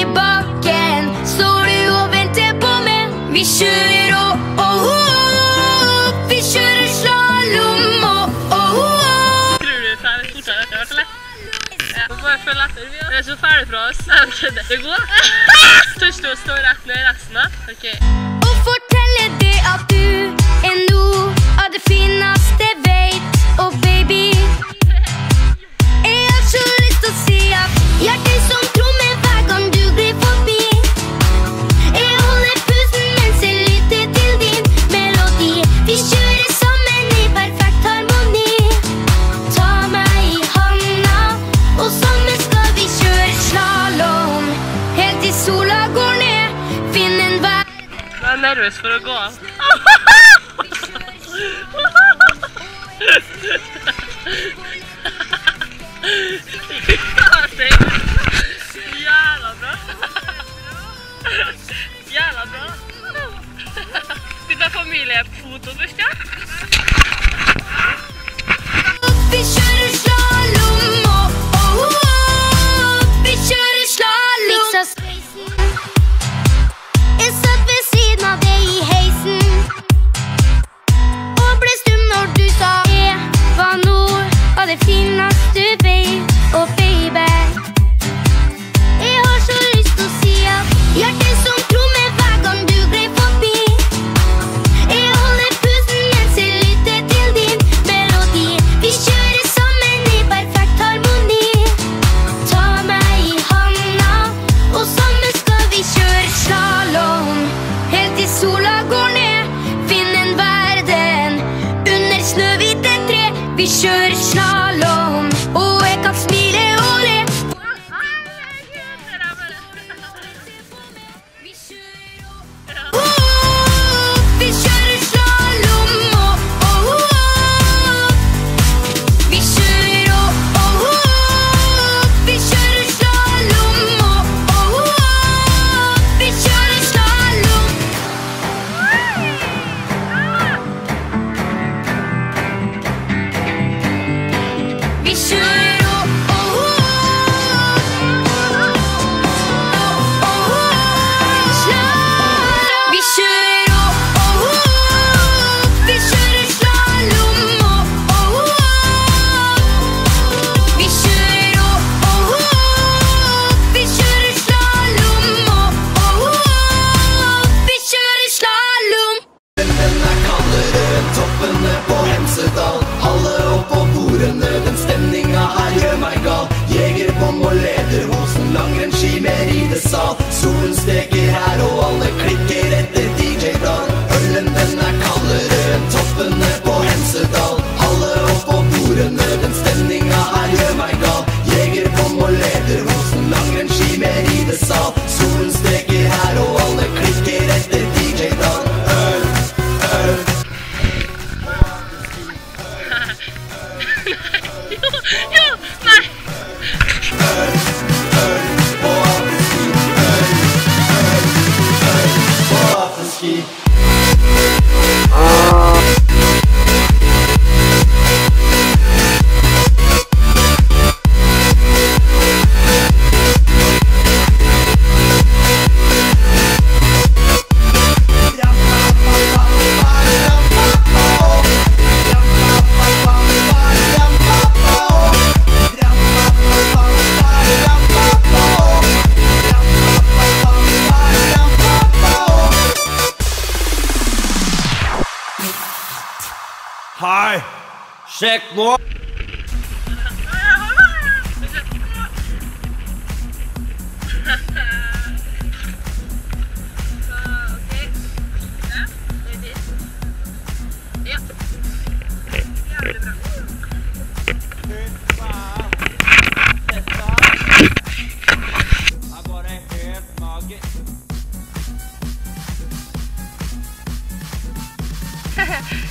i bakken. Står du og venter på meg? Vi kjører og oh, oh, Vi kjører slalåm og oh, oh. Tror du dette er fortere etter hvert, eller? Vi Må bare følge etter, vi. Vi er så ferdig fra oss. Nei, det er god, Tør Tørste å stå rett ned i resten? da? Ok nervøs for å gå av. Jævla bra. Jævla bra. Skal er familiefoto først, ja? Vi kjører slalåm. og leder Osen langrennsski med ridesal. Solen steg Sjekk nå! Yeah.